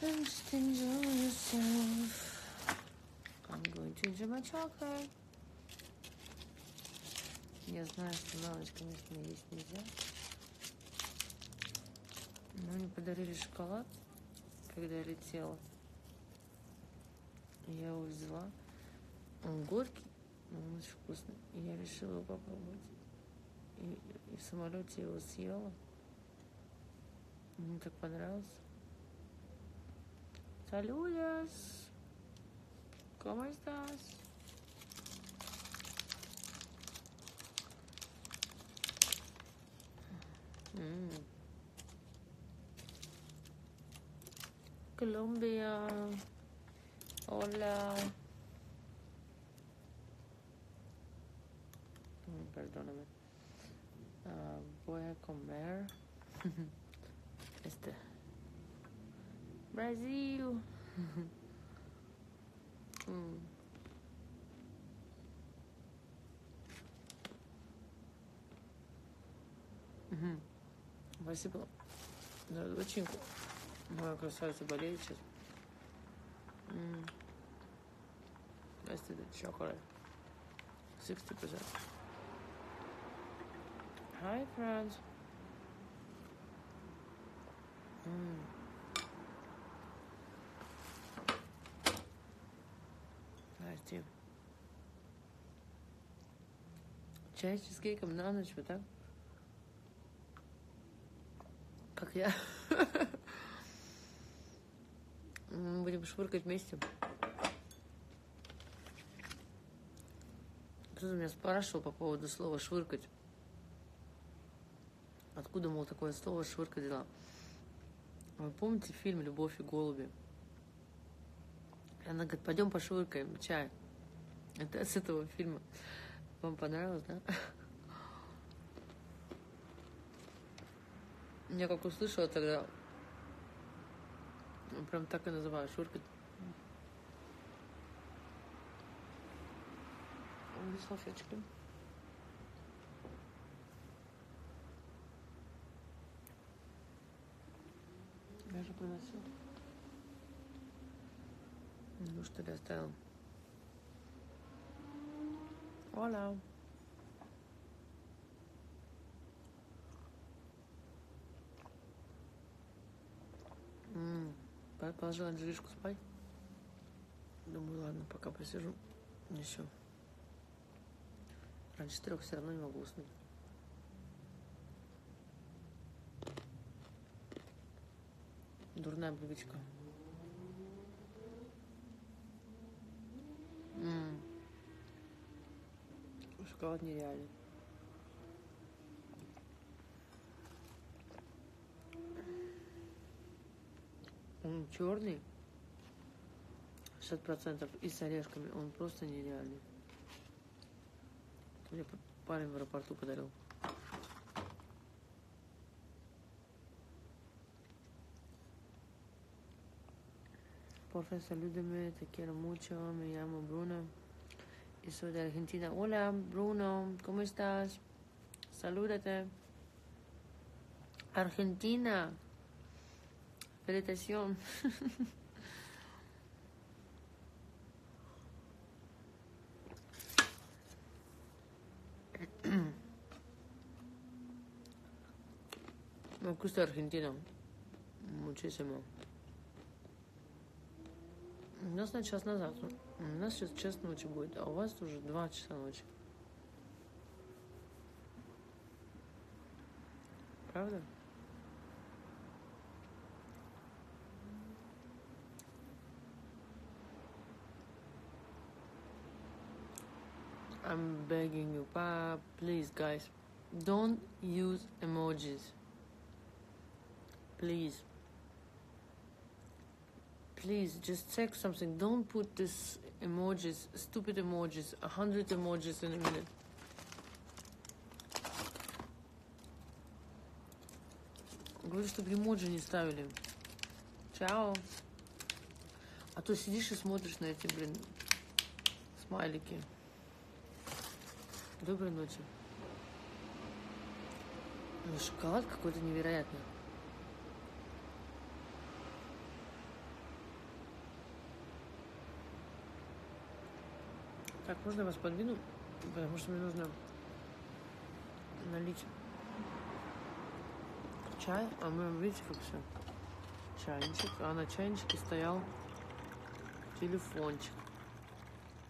Just enjoy yourself. I'm going to enjoy my chocolate. Я знаю, что ночь, конечно, есть нельзя. Но мне подарили шоколад, когда я летела. Я его взяла. Он горький, но он очень вкусный. И я решила его попробовать. И, и в самолете его съела. Мне так понравился. Saludos. ¿Cómo estás? Mm. Colombia. Hola. Mm, Perdóname. Ah, voy a comer. este. Brasil. Mm. Мгм. Спасибо за доченьку. Моя красавица болеет сейчас. М. That's the chocolate. 60%. Hi, friends. М. Здрасте. Чай с чизкейком на ночь, вот так? Как я. Будем швыркать вместе. Кто-то меня спрашивал по поводу слова «швыркать». Откуда, мол, такое слово «швыркать» взяла? Вы помните фильм «Любовь и голуби»? Она говорит, пойдем пошвыркаем чай. Это с этого фильма. Вам понравилось, да? Я как услышала тогда, ну, прям так и называю, швыркать. Где салфеточки? Я же приносил. Ну что ли оставил? По- Положила Анжелишку спать. Думаю, ладно, пока посижу еще. Раньше четырех все равно не могу уснуть. Дурная привычка. М. Шоколад нереальный. Он черный, 60% и с орешками. Он просто нереальный. Мне парень в аэропорту подарил. Porfa, salúdeme, te quiero mucho, me llamo Bruno y soy de Argentina. Hola, Bruno, ¿cómo estás? Salúdate. Argentina. Felicitación. Me gusta Argentina. Muchísimo. У нас на час назад. У нас сейчас час ночи будет, а у вас уже два часа ночи. Правда? I'm begging you, pa, please, guys, don't use emojis. Please. Please, just check something. Don't put this emojis, stupid emojis, a hundred emojis in a minute. Говорю, чтобы эмоджи не ставили. Чао. А то сидишь и смотришь на эти, блин, смайлики. Доброй ночи. Шоколад какой-то невероятный. Так, можно вас подвину? Потому что мне нужно налить чай. А мы, видите, как все? Чайничек. А на чайничке стоял телефончик.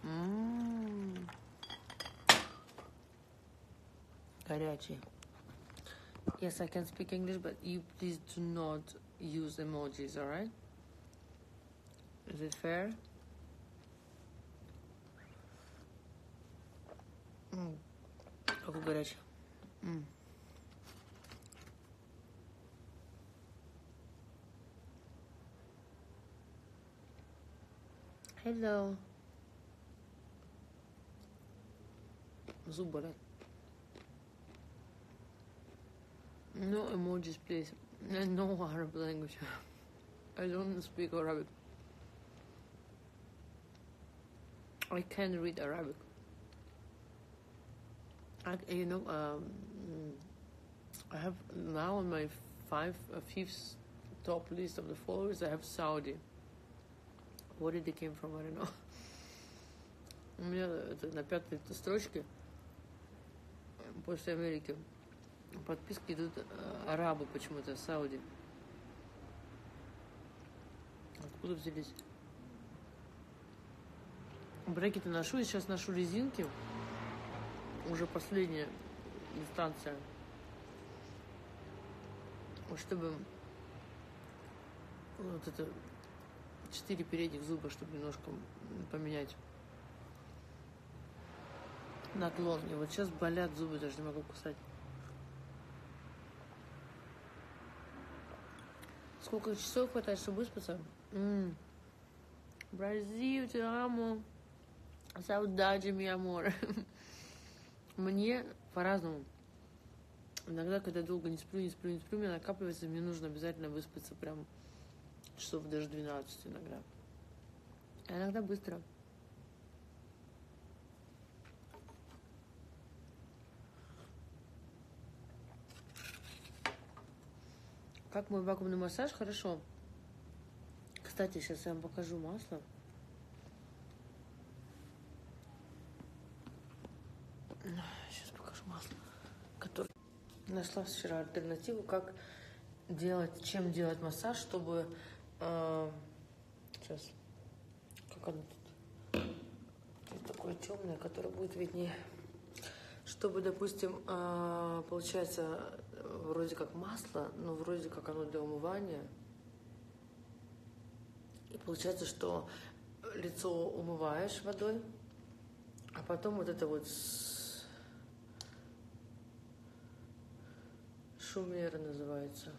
М-м-м. Горячий. Yes, I can speak English, but you please do not use emojis, alright? Is it fair? Mm. Ako garage. Mm. Hello. No emojis, please. And no Arab language. I don't speak Arabic. I can't read Arabic. I, you know, um, I have now on my five, uh, fifth top list of the followers, I have Saudi. Where did they came from? I don't know. У меня это на пятой строчке после Америки подписки идут э, арабы почему-то, Сауди. Откуда взялись? Брекеты ношу, и сейчас ношу резинки. Уже последняя инстанция. Чтобы вот это четыре передних зуба, чтобы немножко поменять наклон. И вот сейчас болят зубы, даже не могу кусать. Сколько часов хватает, чтобы выспаться? М. Бразил, te amo. Saudade, mi amor. Мне по-разному. Иногда, когда долго не сплю, не сплю, не сплю, мне накапливается, мне нужно обязательно выспаться прям часов даже 12 иногда. А иногда быстро. Как мой вакуумный массаж? Хорошо. Кстати, сейчас я вам покажу масло. Сейчас покажу масло, которое нашла вчера альтернативу, как делать, чем делать массаж, чтобы э, сейчас как оно тут, тут такое темное, которое будет виднее, чтобы, допустим, э, получается вроде как масло, но вроде как оно для умывания. И получается, что лицо умываешь водой, а потом вот это вот шумера называется.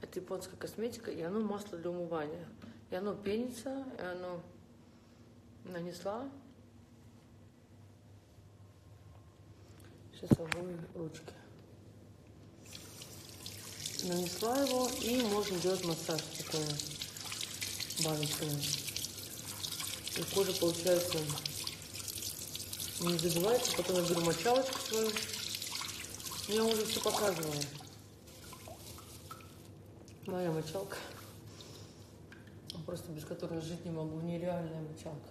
Это японская косметика, и оно масло для умывания. И оно пенится, и оно нанесла. Сейчас вымою ручки. Нанесла его, и можно делать массаж такой баночками. И кожа получается не задевается. Потом я беру мочалочку свою. Я уже все показывала. Моя мочалка. Просто без которой жить не могу. Нереальная мочалка.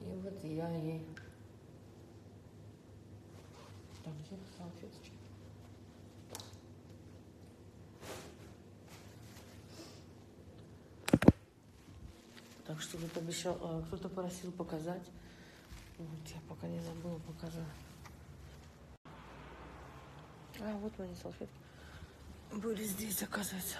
И вот я ей... Так, где салфеточки? Так что кто-то обещал, а, кто-то просил показать. Вот я пока не забыла показать. А, вот мои салфетки. Были здесь, оказывается.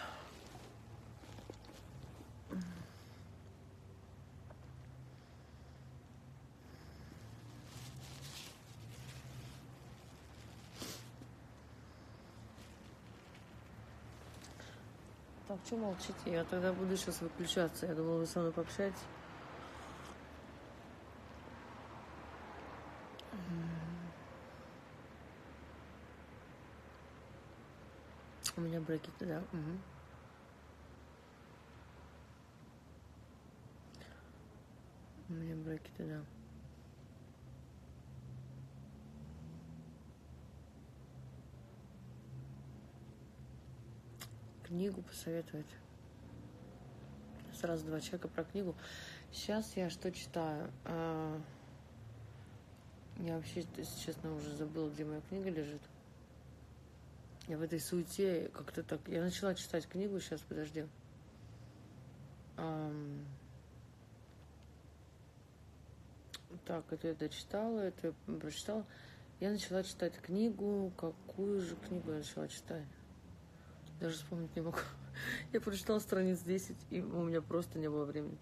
Так, что молчите? Я тогда буду сейчас выключаться. Я думала, вы со мной пообщаетесь. У меня брекеты, да. мгм. У меня брекеты, да. Книгу посоветовать. раз два человека про книгу. Сейчас я что читаю? А, я вообще, если честно, уже забыла, где моя книга лежит. Я в этой суете как-то так... Я начала читать книгу, сейчас, подожди. Так, это я дочитала, это я прочитала. Я начала читать книгу. Какую же книгу я начала читать? Даже вспомнить не могу. Я прочитала страниц 10, и у меня просто не было времени.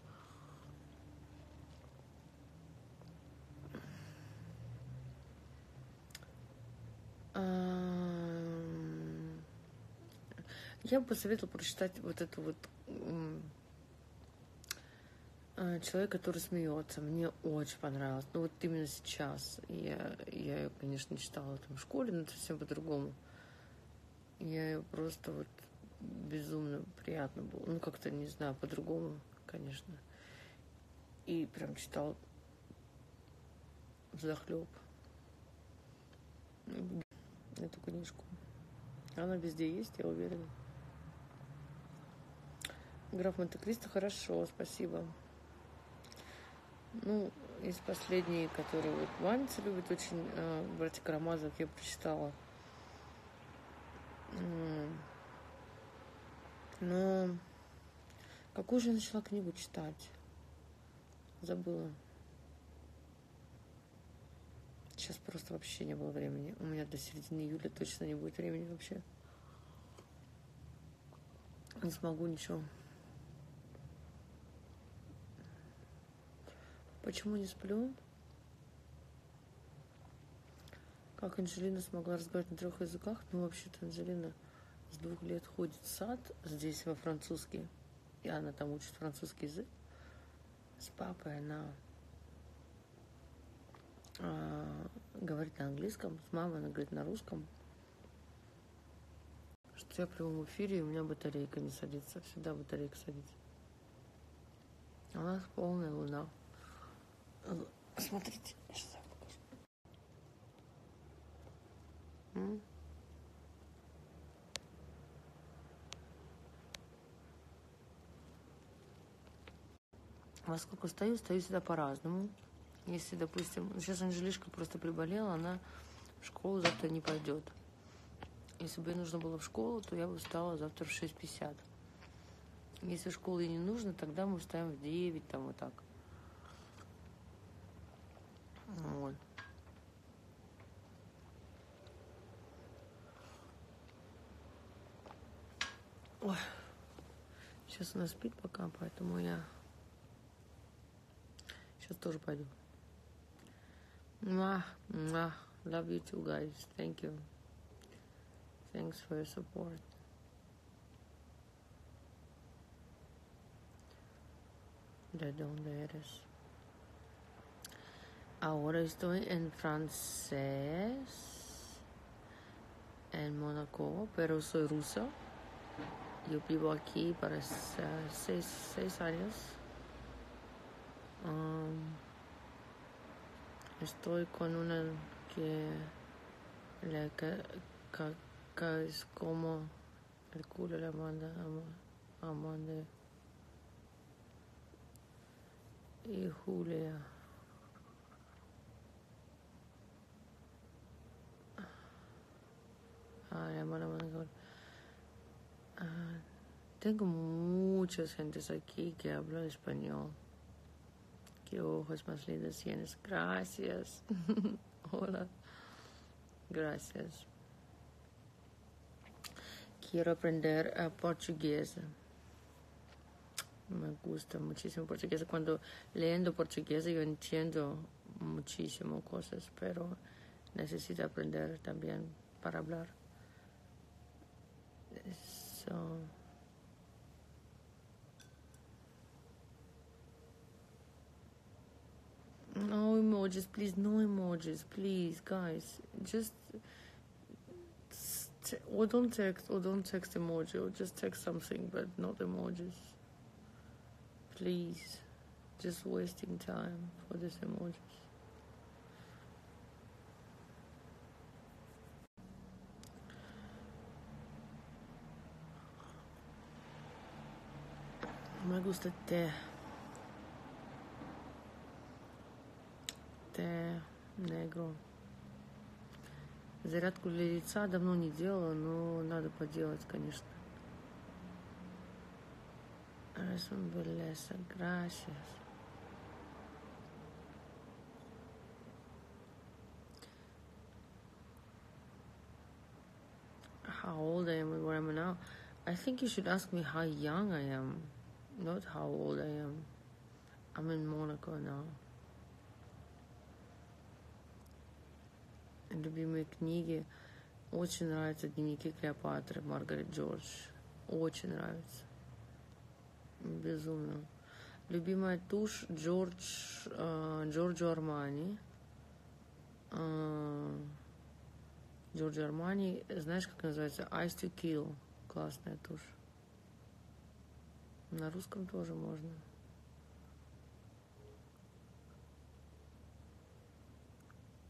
Я бы посоветовала прочитать вот эту вот а, человек, который смеется. Мне очень понравилось. Ну вот именно сейчас. Я, я ее, конечно, читала там в школе, но совсем по-другому. Я ее просто вот безумно приятно было. Ну, как-то, не знаю, по-другому, конечно. И прям читал захлеб эту книжку. Она везде есть, я уверена. Граф Монте-Кристо хорошо, спасибо. Ну, из последней, которые вот Ваница любит очень, э, братья Карамазов, я прочитала. Но какую же я начала книгу читать? Забыла. Сейчас просто вообще не было времени. У меня до середины июля точно не будет времени вообще. Не смогу ничего. Почему не сплю? Как Анжелина смогла разговаривать на трех языках? Ну, вообще-то Анжелина с двух лет ходит в сад здесь во французский. И она там учит французский язык. С папой она а, говорит на английском, с мамой она говорит на русском. Что я в прямом эфире, и у меня батарейка не садится. Всегда батарейка садится. У нас полная луна. Смотрите, сейчас я покажу. Во сколько стою, стою всегда по-разному. Если, допустим, сейчас Анжелишка просто приболела, она в школу завтра не пойдет. Если бы ей нужно было в школу, то я бы встала завтра в 6.50. Если школы не нужно, тогда мы встаем в 9, там вот так. Вот. Ой. Сейчас она спит пока, поэтому я сейчас тоже пойду. Mwah, mwah. Love you too, guys. Thank you. Thanks for your support. ¿De dónde eres? Ahora estoy en francés, en Mónaco, pero soy ruso. Yo vivo aquí para seis, seis años. Um, estoy con una que le ca, es como el culo le manda Amanda y Julia. Ah, tengo muchas gentes aquí que hablan español. Qué ojos más lindos tienes. Gracias. Hola. Gracias. Quiero aprender a portugués. Me gusta muchísimo portugués. Cuando leyendo portugués yo entiendo muchísimo cosas, pero necesito aprender también para hablar. So no emojis, please. No emojis, please, guys. Just or don't text or don't text emoji or just text something, but not emojis. Please, just wasting time for these emojis. Me gusta té. Té негро. Зарядку для лица давно не делала, но надо поделать, конечно. Gracias. How old I am where am I now? I think you should ask me how young I am, not how old I am. I'm in Monaco now. Любимые книги. Очень нравятся дневники Клеопатры, Маргарет Джордж. Очень нравится. Безумно. Любимая тушь Джордж, э, Джорджо Армани. Э, Джорджо Армани, знаешь, как называется? Ice to Kill. Классная тушь. На русском тоже можно.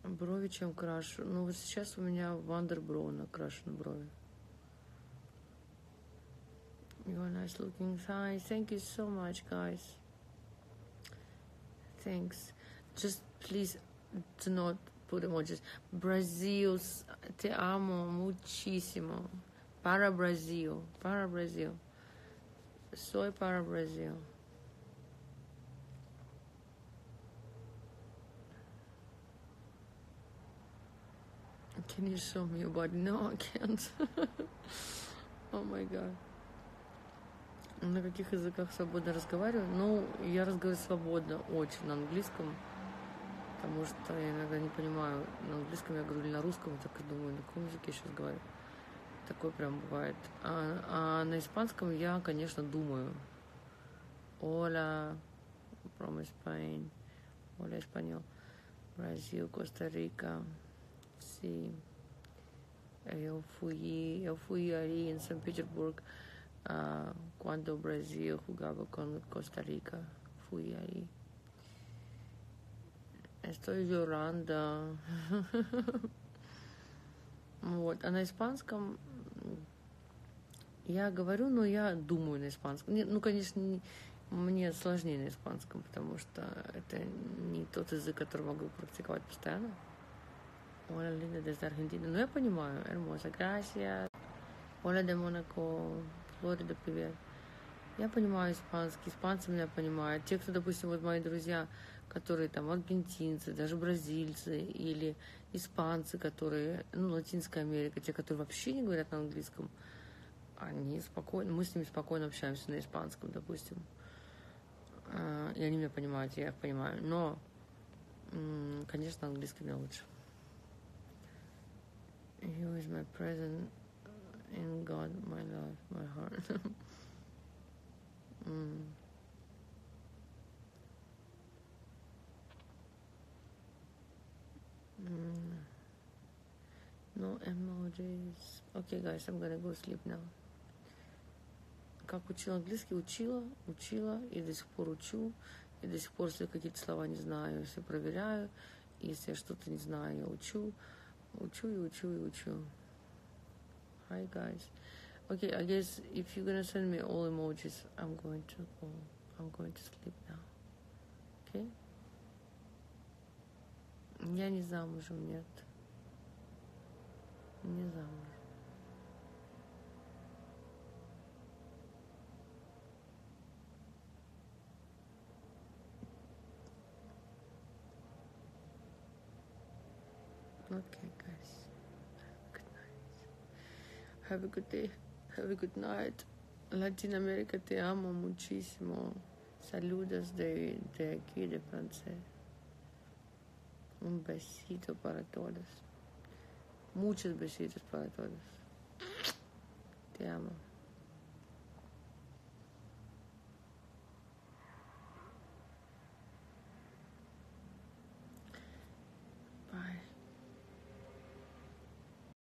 Брови чем крашу? Ну, вот сейчас у меня Вандерброу накрашены брови. You're nice looking. Hi, thank you so much, guys. Thanks. Just please do not put emojis. Brazil, te amo muchísimo. Para Brasil, para Brasil. Soy para Brasil. Can you show me your body? No, I can't. oh my god. На каких языках свободно разговариваю? Ну, я разговариваю свободно, очень на английском, потому что я иногда не понимаю, на английском я говорю на русском, я так и думаю, на каком языке я сейчас говорю. Такое прям бывает. А, а на испанском я, конечно, думаю. Hola, from Spain. Español. Brasil, Costa Rica. Sí. Eu fui, eu fui ali em São Petersburgo uh, quando o Brasil jogava com Costa Rica. Fui aí. Estou llorando. вот. А на испанском я говорю, но я думаю на испанском. Ну, конечно, не, мне сложнее на испанском, потому что это не тот язык, который могу практиковать постоянно. Hola, linda, desde Argentina. No я понимаю. Hermosa. Gracias. Hola, de Monaco. Флорида, привет. Я понимаю испанский, испанцы меня понимают. Те, кто, допустим, вот мои друзья, которые там аргентинцы, даже бразильцы или испанцы, которые, ну, Латинская Америка, те, которые вообще не говорят на английском, они спокойно, мы с ними спокойно общаемся на испанском, допустим. А, и они меня понимают, я их понимаю. Но, конечно, английский мне лучше. You is my present in God, my love, my heart. Mm. No emojis. Okay, guys, I'm gonna go sleep now. Как учила английский? Учила, учила, и до сих пор учу. И до сих пор, если какие-то слова не знаю, если проверяю. Если я что-то не знаю, я учу. Учу и учу и учу. Hi, guys. Okay, I guess if you're gonna send me all emojis, I'm going to go. I'm going to sleep now. Okay? Я не замужем, нет. Не замужем. Okay, guys. Good night. Have a good day. Have a good night. Latinoamérica, te amo muchísimo. Saludos de, de aquí, de francés. Un besito para todos. Muchos besitos para todos. Te amo.